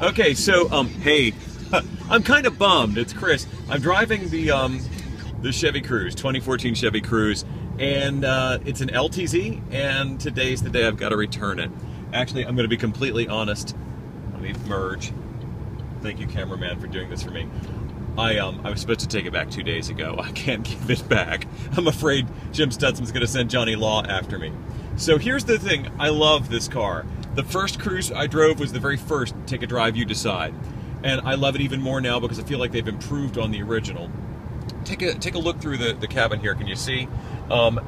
Okay, so um, hey, I'm kind of bummed. It's Chris. I'm driving the um, the Chevy Cruze, 2014 Chevy Cruze, and uh, it's an LTZ. And today's the day I've got to return it. Actually, I'm going to be completely honest. Let me merge. Thank you, cameraman, for doing this for me. I um I was supposed to take it back two days ago. I can't give it back. I'm afraid Jim Stutzman's going to send Johnny Law after me. So here's the thing. I love this car. The first Cruze I drove was the very first Take a Drive You Decide. And I love it even more now because I feel like they've improved on the original. Take a take a look through the, the cabin here. Can you see? Um,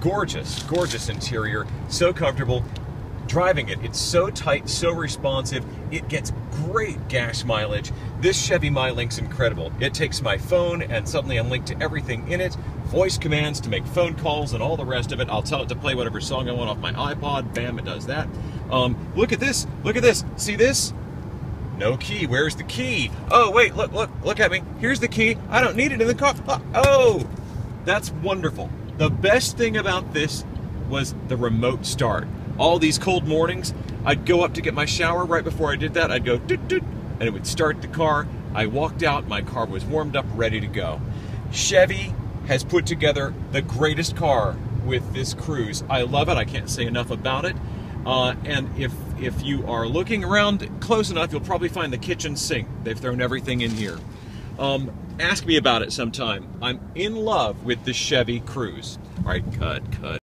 gorgeous, gorgeous interior. So comfortable. Driving it, it's so tight, so responsive. It gets great gas mileage. This Chevy MyLink's incredible. It takes my phone and suddenly I'm linked to everything in it. Voice commands to make phone calls and all the rest of it. I'll tell it to play whatever song I want off my iPod. Bam, it does that. Um, look at this. Look at this. See this? No key. Where's the key? Oh, wait, look, look, look at me. Here's the key. I don't need it in the car. Oh, that's wonderful. The best thing about this was the remote start all these cold mornings, I'd go up to get my shower. Right before I did that, I'd go doot doot, and it would start the car. I walked out, my car was warmed up, ready to go. Chevy has put together the greatest car with this Cruze. I love it. I can't say enough about it. Uh, and if if you are looking around close enough, you'll probably find the kitchen sink. They've thrown everything in here. Um, ask me about it sometime. I'm in love with the Chevy Cruze. All right, cut, cut.